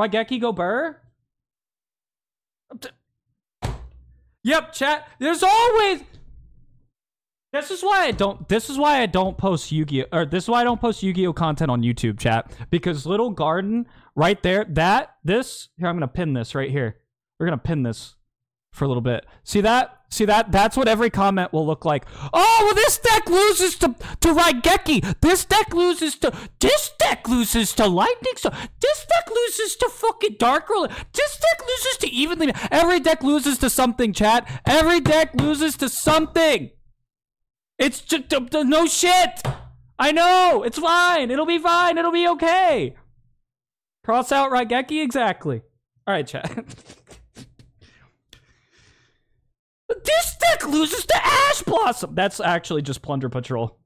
Raigeki go burr? Yep, chat. There's always. This is why I don't. This is why I don't post Yu-Gi-Oh. Or this is why I don't post Yu-Gi-Oh content on YouTube, chat. Because Little Garden, right there, that this here, I'm gonna pin this right here. We're gonna pin this for a little bit. See that? See that? That's what every comment will look like. Oh, well, this deck loses to to Raigeki. This deck loses to this deck loses to Lightning Storm. This deck loses to fucking Dark Ruler. This deck loses to Evenly. Every deck loses to something, chat. Every deck loses to something. It's just no shit. I know. It's fine. It'll be fine. It'll be okay. Cross out Raigeki exactly. All right, chat. This deck loses to Ash Blossom. That's actually just Plunder Patrol.